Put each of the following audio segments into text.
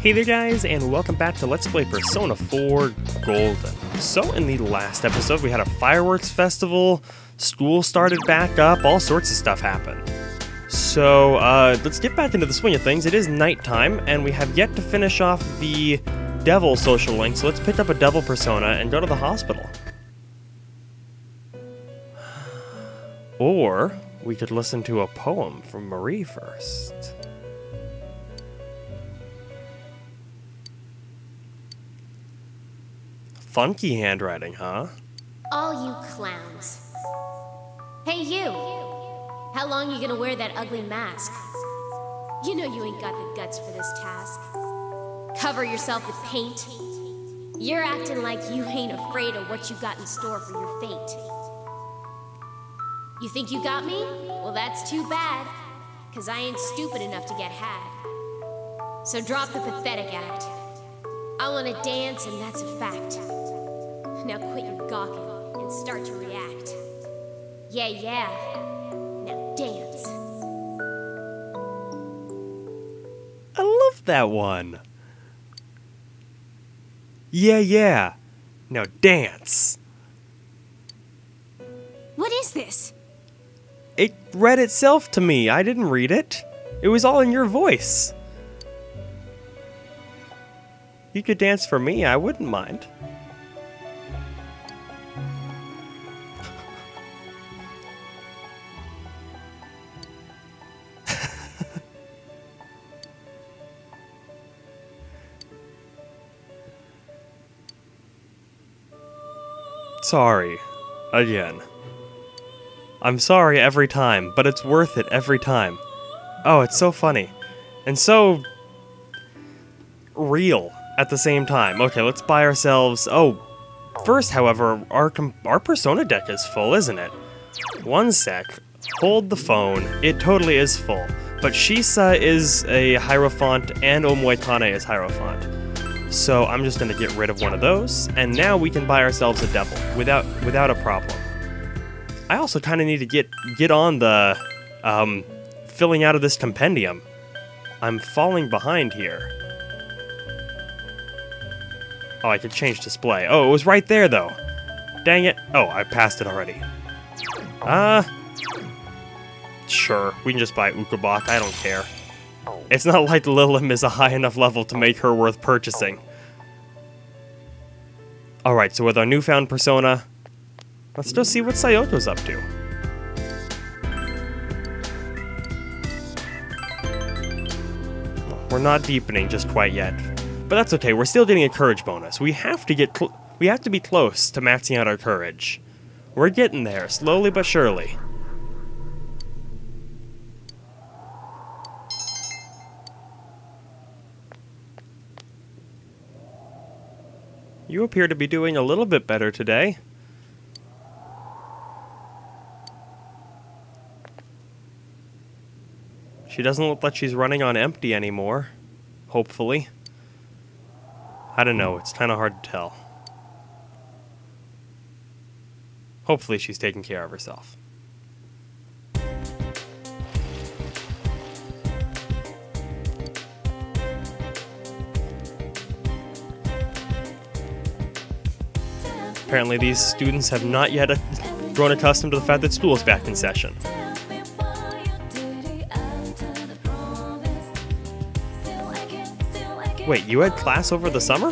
Hey there guys, and welcome back to Let's Play Persona 4 Golden. So in the last episode we had a fireworks festival, school started back up, all sorts of stuff happened. So uh, let's get back into the swing of things. It is nighttime, and we have yet to finish off the devil social link, so let's pick up a devil persona and go to the hospital. Or we could listen to a poem from Marie first. Funky handwriting, huh? All you clowns. Hey, you! How long you gonna wear that ugly mask? You know you ain't got the guts for this task. Cover yourself with paint. You're acting like you ain't afraid of what you got in store for your fate. You think you got me? Well, that's too bad. Cause I ain't stupid enough to get had. So drop the pathetic act. I wanna dance, and that's a fact. Now quit your gawking and start to react. Yeah, yeah. Now dance. I love that one. Yeah, yeah. Now dance. What is this? It read itself to me. I didn't read it. It was all in your voice. You could dance for me, I wouldn't mind. Sorry. Again. I'm sorry every time, but it's worth it every time. Oh, it's so funny. And so. real at the same time. Okay, let's buy ourselves. Oh, first, however, our, our persona deck is full, isn't it? One sec. Hold the phone. It totally is full. But Shisa is a Hierophant and Omoikane is Hierophant. So I'm just gonna get rid of one of those, and now we can buy ourselves a devil without without a problem. I also kind of need to get get on the um, filling out of this compendium. I'm falling behind here. Oh, I could change display. Oh, it was right there though. Dang it. Oh, I passed it already. Uh Sure, we can just buy Ukobach, I don't care. It's not like Lilim is a high enough level to make her worth purchasing. Alright, so with our newfound persona, let's go see what Sayoko's up to. We're not deepening just quite yet. But that's okay, we're still getting a courage bonus. We have to get we have to be close to maxing out our courage. We're getting there, slowly but surely. You appear to be doing a little bit better today. She doesn't look like she's running on empty anymore. Hopefully. I don't know, it's kind of hard to tell. Hopefully she's taking care of herself. Apparently, these students have not yet grown accustomed to the fact that school is back in session. Wait, you had class over the summer?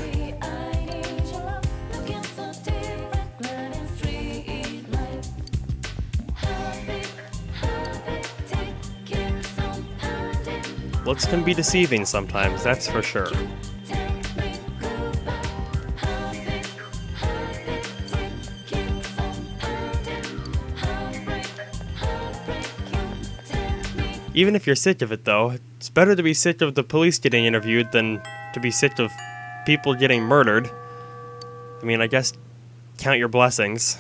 Looks can be deceiving sometimes, that's for sure. Even if you're sick of it, though, it's better to be sick of the police getting interviewed than to be sick of people getting murdered. I mean, I guess count your blessings.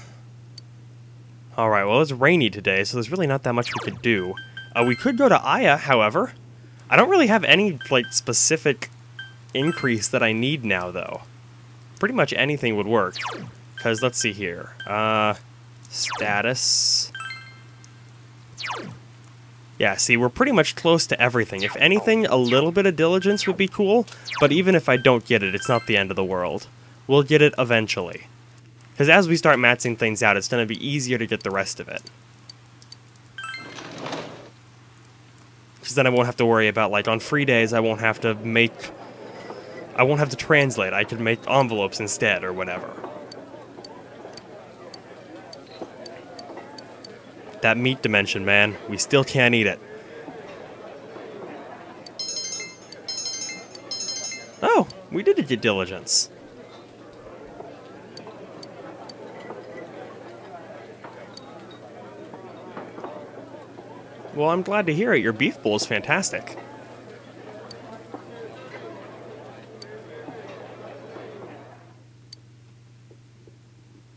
Alright, well, it's rainy today, so there's really not that much we could do. Uh, we could go to Aiya, however. I don't really have any, like, specific increase that I need now, though. Pretty much anything would work. Because, let's see here. Uh, status. Yeah, see, we're pretty much close to everything. If anything, a little bit of diligence would be cool, but even if I don't get it, it's not the end of the world. We'll get it eventually. Because as we start maxing things out, it's going to be easier to get the rest of it. Because then I won't have to worry about, like, on free days, I won't have to make... I won't have to translate. I can make envelopes instead, or whatever. That meat dimension, man. We still can't eat it. Oh, we did get diligence. Well, I'm glad to hear it. Your beef bowl is fantastic.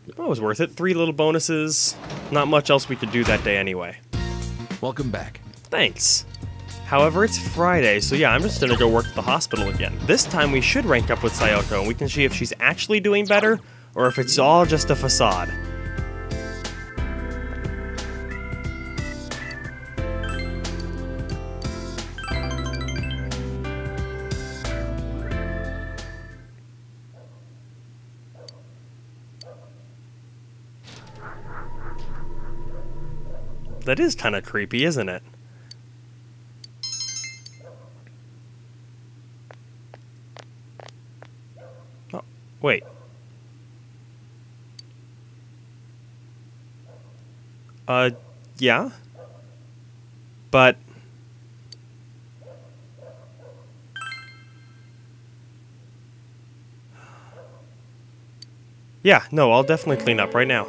That was worth it. Three little bonuses. Not much else we could do that day anyway. Welcome back. Thanks. However, it's Friday, so yeah, I'm just gonna go work at the hospital again. This time we should rank up with Sayoko, and we can see if she's actually doing better, or if it's all just a facade. That is kind of creepy, isn't it? Oh, wait. Uh, yeah? But... Yeah, no, I'll definitely clean up right now.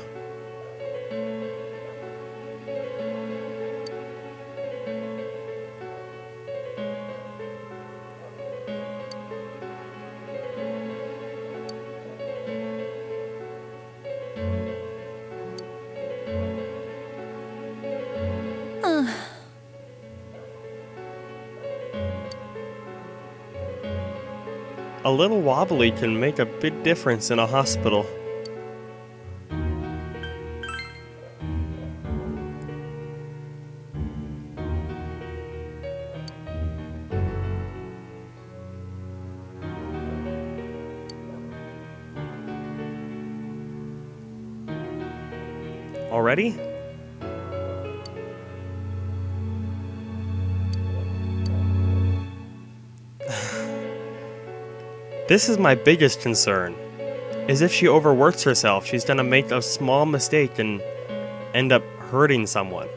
A little wobbly can make a big difference in a hospital. Already? This is my biggest concern. Is if she overworks herself, she's gonna make a small mistake and end up hurting someone.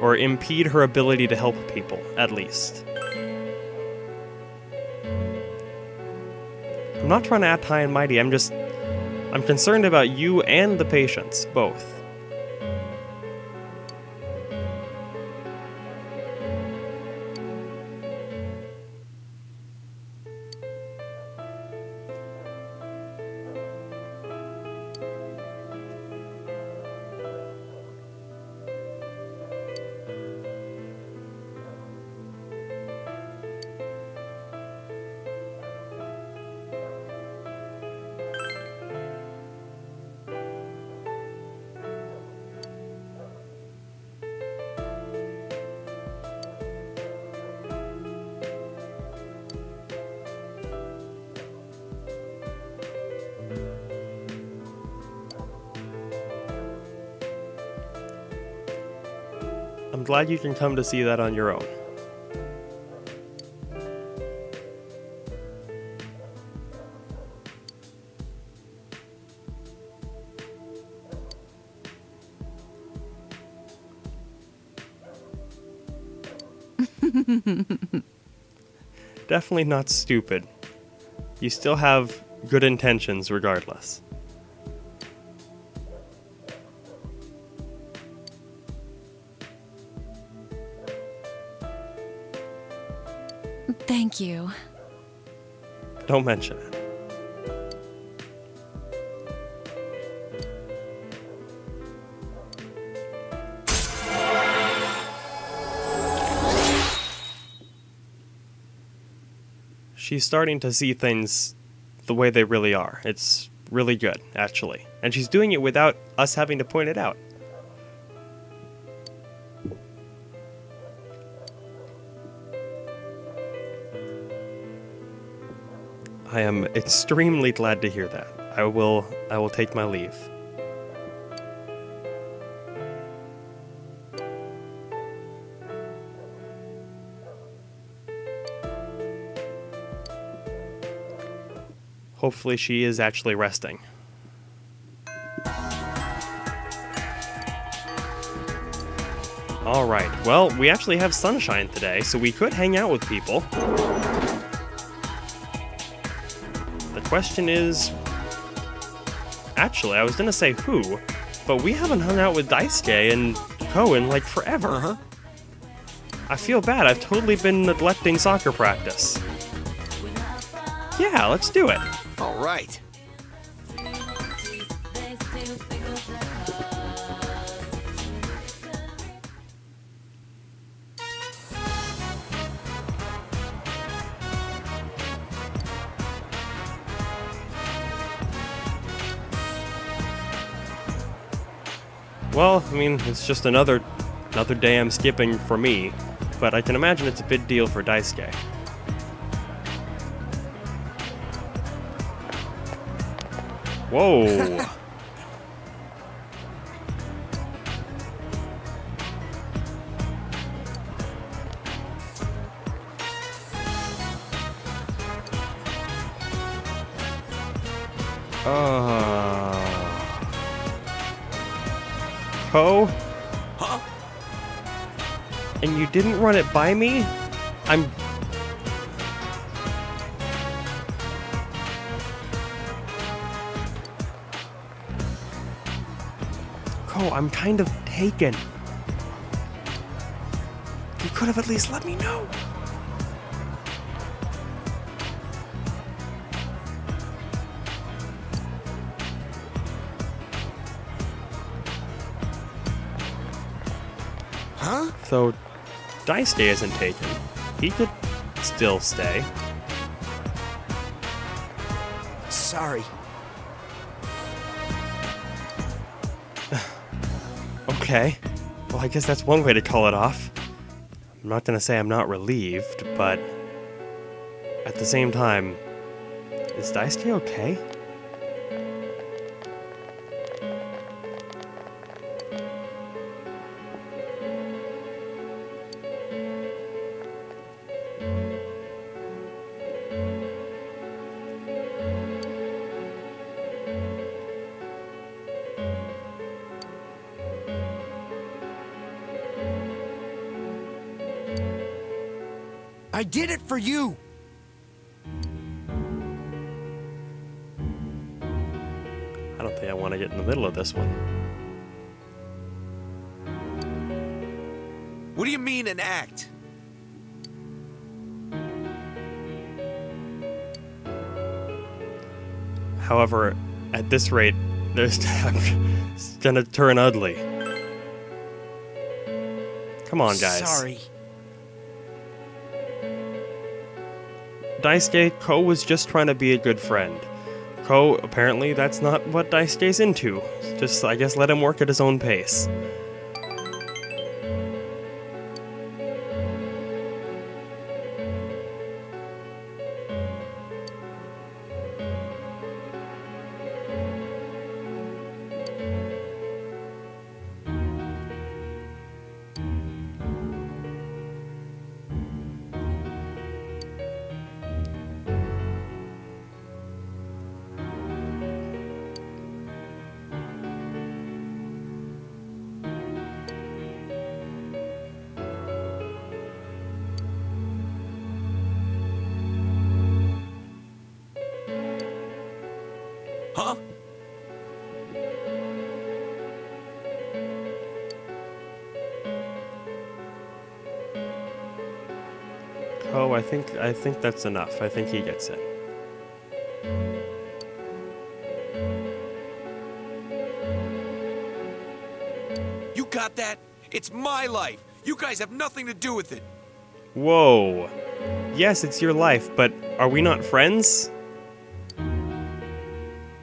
Or impede her ability to help people, at least. I'm not trying to act high and mighty, I'm just. I'm concerned about you and the patients, both. Glad you can come to see that on your own. Definitely not stupid. You still have good intentions regardless. Don't mention it. She's starting to see things the way they really are. It's really good, actually. And she's doing it without us having to point it out. Extremely glad to hear that. I will I will take my leave. Hopefully she is actually resting. Alright, well, we actually have sunshine today, so we could hang out with people. Question is... Actually, I was gonna say who, but we haven't hung out with Daisuke and Cohen like forever. Uh-huh. I feel bad, I've totally been neglecting soccer practice. Yeah, let's do it. All right. Mean, it's just another another day I'm skipping for me, but I can imagine it's a big deal for Daisuke. Whoa. Uh, Huh? And you didn't run it by me? I'm. Ko, I'm kind of taken. You could have at least let me know. So, Daisuke isn't taken. He could still stay. Sorry. Okay. Well, I guess that's one way to call it off. I'm not gonna say I'm not relieved, but at the same time, is Daisuke okay? Did it for you. I don't think I want to get in the middle of this one. What do you mean an act? However, at this rate, there's it's gonna turn ugly. Come on, guys. Sorry. Daisuke, Ko was just trying to be a good friend. Ko, apparently, that's not what Daisuke's into. Just, I guess, let him work at his own pace. Huh? Ko, I think, I think that's enough. I think he gets it. You got that? It's my life. You guys have nothing to do with it. Whoa. Yes, it's your life, but are we not friends?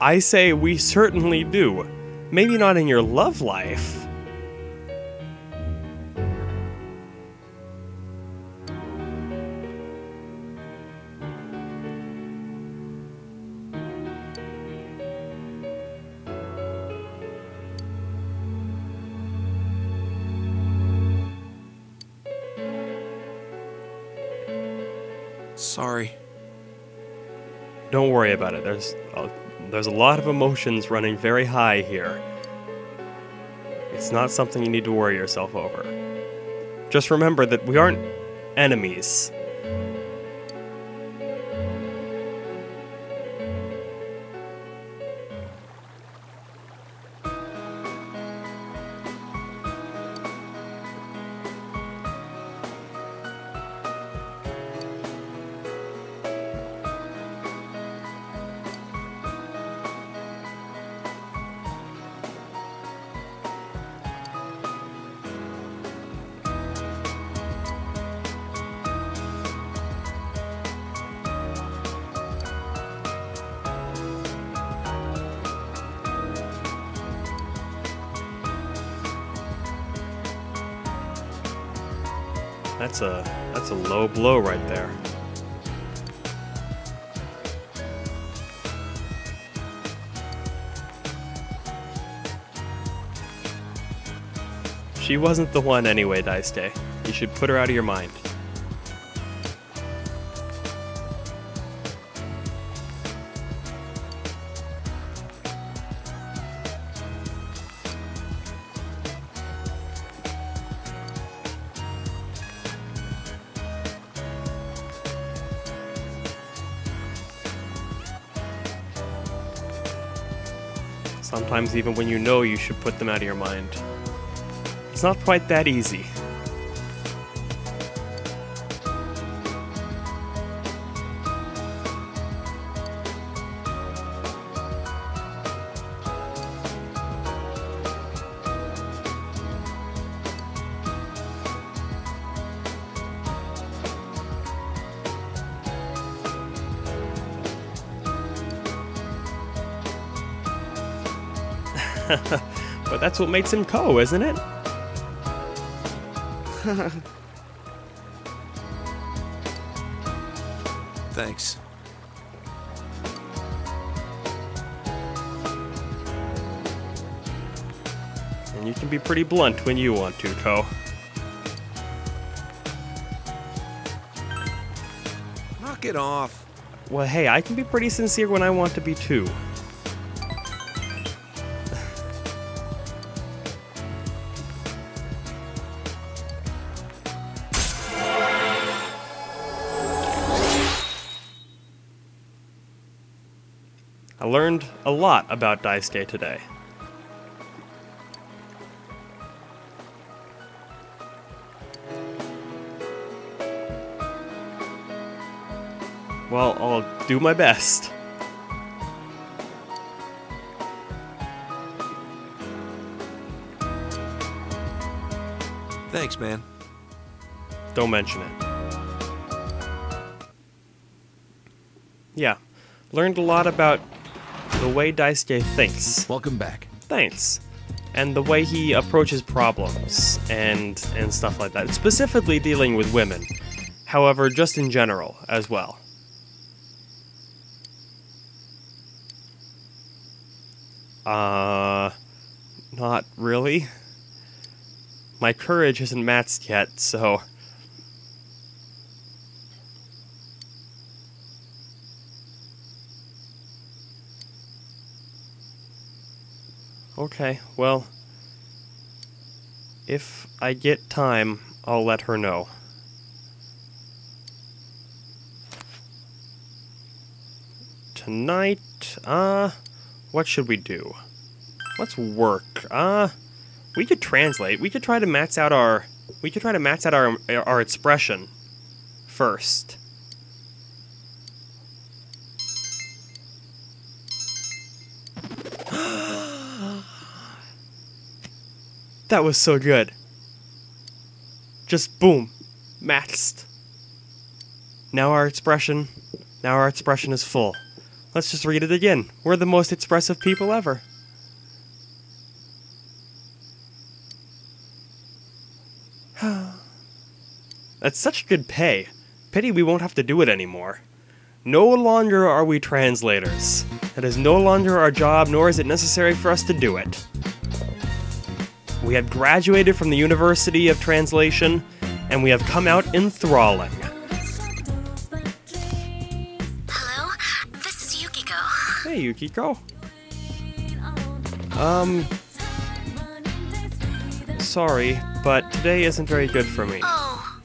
I say we certainly do. Maybe not in your love life. Sorry. Don't worry about it. There's there's a lot of emotions running very high here. It's not something you need to worry yourself over. Just remember that we aren't enemies. She wasn't the one anyway, Daisuke. You should put her out of your mind. Sometimes, even when you know you should put them out of your mind. Not quite that easy. but that's what makes him Ko, isn't it? Thanks. And you can be pretty blunt when you want to, Ko. Knock it off. Well, hey, I can be pretty sincere when I want to be too. A lot about Daisuke today. Well, I'll do my best. Thanks, man. Don't mention it. Yeah, learned a lot about the way Daisuke thinks. Welcome back. Thanks. And the way he approaches problems and and stuff like that. Specifically dealing with women. However, just in general as well. Uh not really. My courage isn't matched yet, so Okay, well, if I get time, I'll let her know. Tonight, uh, what should we do? Let's work. Uh, we could translate. We could try to max out our, we could try to max out our our expression first. That was so good. Just boom, maxed. Now our expression, now our expression is full. Let's just read it again. We're the most expressive people ever. That's such good pay. Pity we won't have to do it anymore. No longer are we translators. It is no longer our job, nor is it necessary for us to do it. We have graduated from the University of Translation, and we have come out enthralling. Hello, this is Yukiko. Hey, Yukiko. Um. Sorry, but today isn't very good for me. Oh.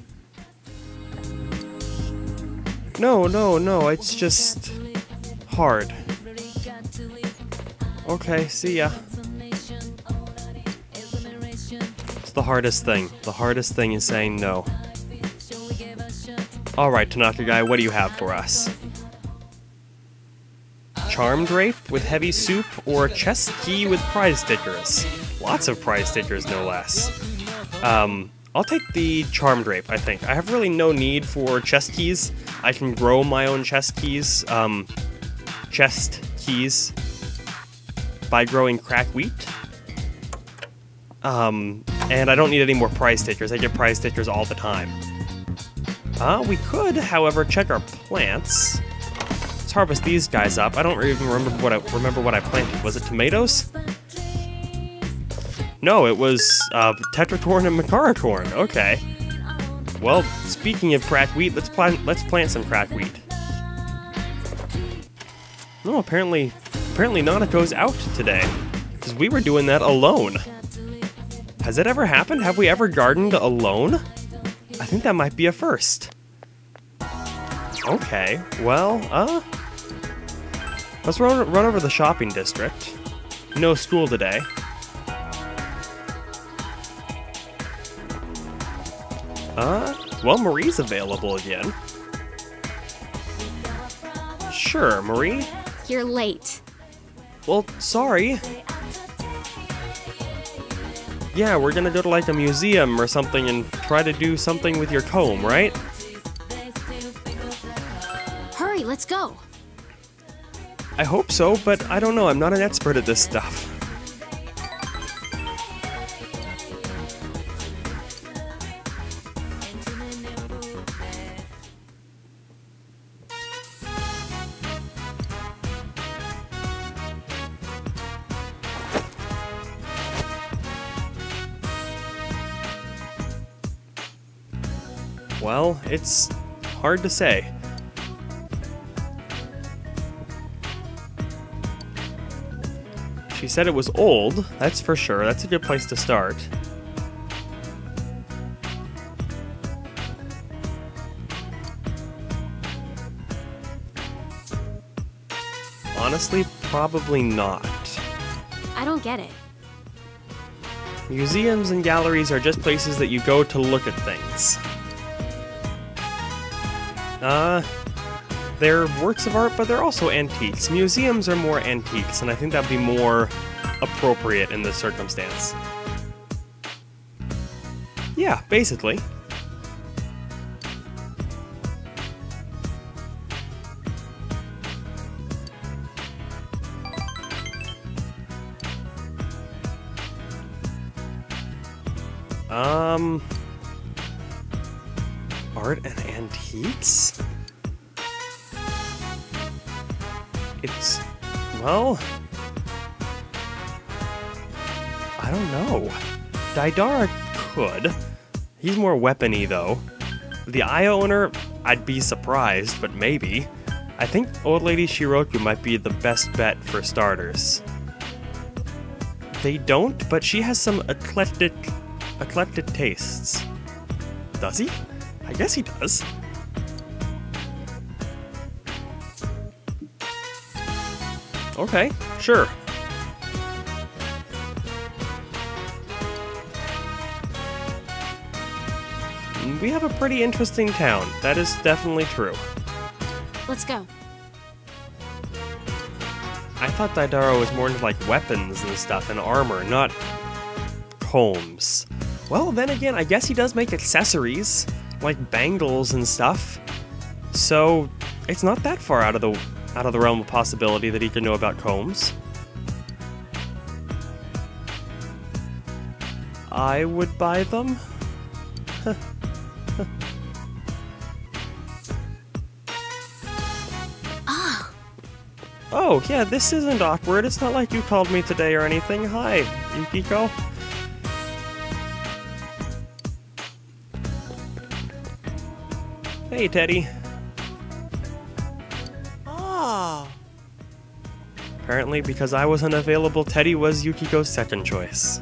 No, no, no, it's just. hard. Okay, see ya. The hardest thing. The hardest thing is saying no. Alright, Tanaka guy, what do you have for us? Charmed drape with heavy soup or chest key with prize stickers? Lots of prize stickers, no less. Um, I'll take the Charmed drape, I think. I have really no need for chest keys. I can grow my own chest keys, um, chest keys by growing crack wheat. Um, and I don't need any more prize stickers. I get prize stickers all the time. Uh, we could, however, check our plants. Let's harvest these guys up. I don't even remember what I remember what I planted. Was it tomatoes? No, it was uh, tetracorn and macaracorn. Okay. Well, speaking of crack wheat, let's plant let's plant some crack wheat. No, apparently, apparently Nanako's out today, because we were doing that alone. Has it ever happened? Have we ever gardened alone? I think that might be a first. Okay, well, uh, let's run run over the shopping district. No school today. Uh, well, Marie's available again. Sure, Marie. You're late. Well, sorry. Yeah, we're gonna go to like a museum or something and try to do something with your comb, right? Hurry, let's go. I hope so, but I don't know. I'm not an expert at this stuff. Well, it's hard to say. She said it was old, that's for sure. That's a good place to start. Honestly, probably not. I don't get it. Museums and galleries are just places that you go to look at things. Uh, they're works of art, but they're also antiques. Museums are more antiques, and I think that'd be more appropriate in this circumstance. Yeah, basically. Um, art and antiques? It's, well, I don't know. Daidara could. He's more weapony though. The eye owner, I'd be surprised, but maybe. I think Old Lady Shiroku might be the best bet for starters. They don't, but she has some eclectic, eclectic tastes. Does he? I guess he does. Okay, sure. We have a pretty interesting town. That is definitely true. Let's go. I thought Daidara was more into like weapons and stuff and armor, not combs. Well, then again, I guess he does make accessories like bangles and stuff. So it's not that far out of the out of the realm of possibility that he could know about combs. I would buy them. Ah, Oh, yeah, this isn't awkward. It's not like you called me today or anything. Hi, Yukiko. Hey, Teddie. oh. Apparently, because I was unavailable, Teddie was Yukiko's second choice.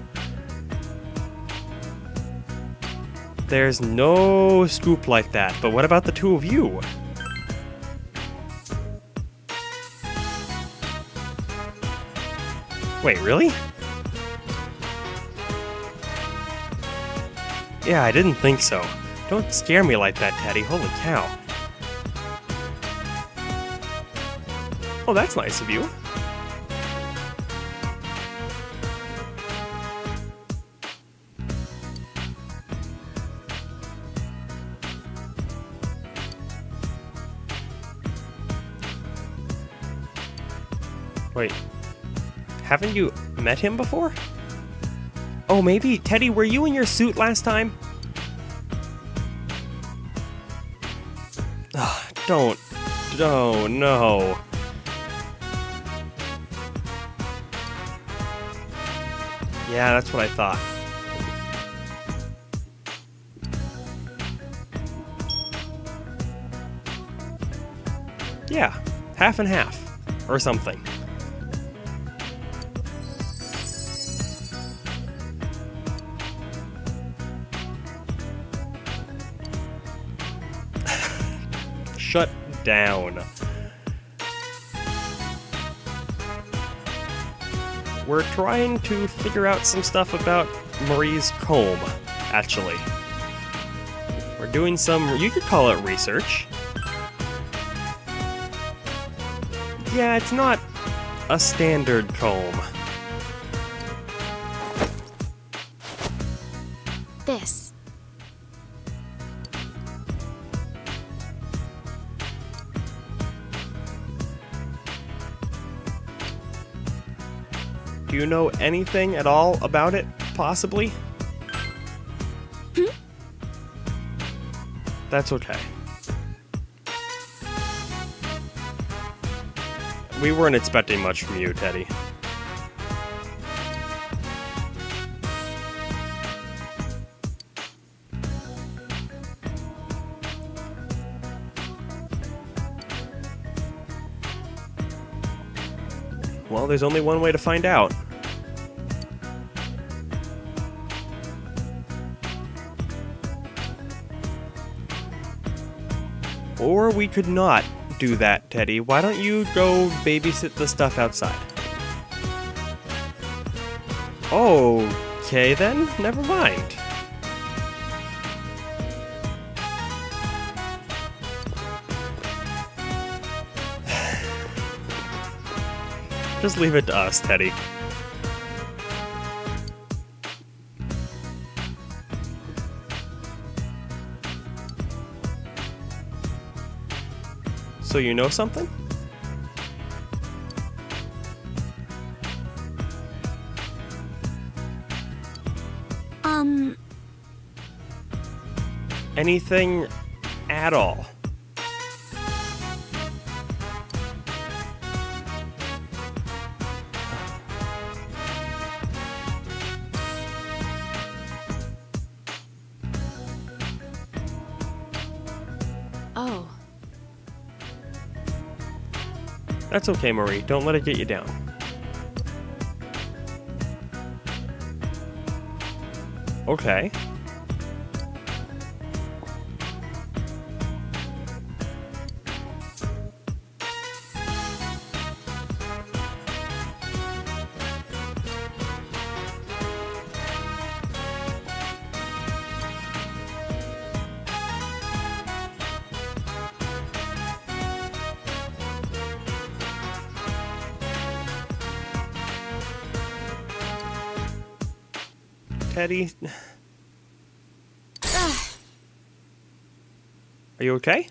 There's no scoop like that, but what about the two of you? Wait, really? Yeah, I didn't think so. Don't scare me like that, Teddie. Holy cow. Oh, that's nice of you. Wait. Haven't you met him before? Oh, maybe. Teddie, were you in your suit last time? Don't. Oh, no. Yeah, that's what I thought. Yeah, half and half. Or something. Shut down. We're trying to figure out some stuff about Marie's comb, actually. We're doing some, you could call it research. Yeah, it's not a standard comb. This. You know anything at all about it, possibly? Hmm? That's okay. We weren't expecting much from you, Teddie. Well, there's only one way to find out. Or we could not do that, Teddie. Why don't you go babysit the stuff outside? Okay, then. Never mind. Just leave it to us, Teddie. So you know something? Um, Anything at all? That's okay, Marie. Don't let it get you down. Okay. Teddie. Are you okay?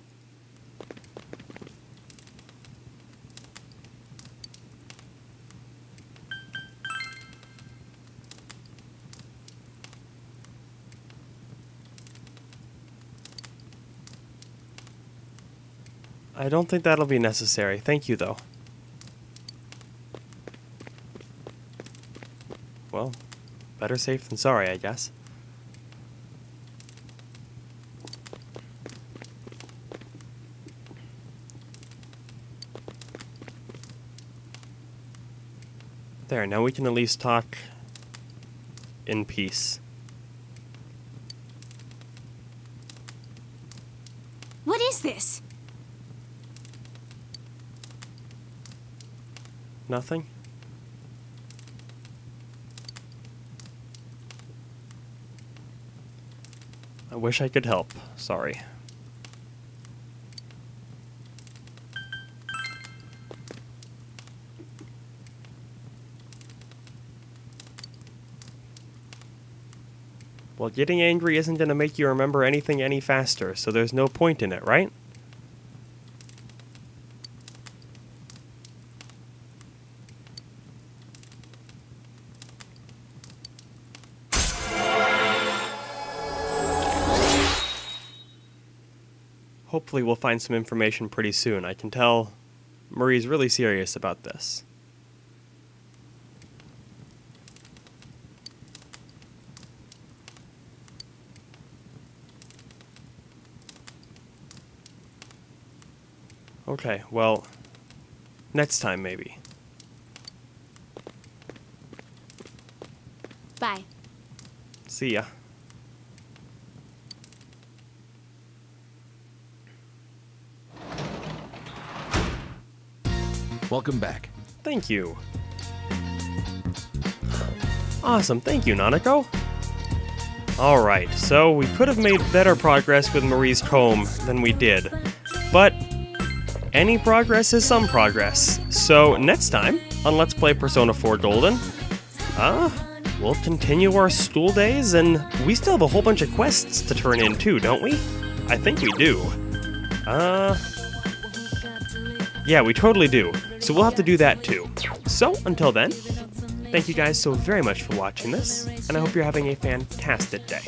I don't think that'll be necessary. Thank you, though. Well, better safe than sorry, I guess. There, now we can at least talk in peace. What is this? Nothing? I wish I could help. Sorry. Well, getting angry isn't going to make you remember anything any faster, so there's no point in it, right? Hopefully we'll find some information pretty soon. I can tell Marie's really serious about this. Okay, well, next time maybe. Bye. See ya. Welcome back. Thank you. Awesome, thank you, Nanako. Alright, so we could have made better progress with Marie's comb than we did. But any progress is some progress. So next time on Let's Play Persona 4 Golden, uh, we'll continue our school days and we still have a whole bunch of quests to turn in too, don't we? I think we do. Uh, yeah, we totally do. So we'll have to do that too. So until then, thank you guys so very much for watching this, and I hope you're having a fantastic day.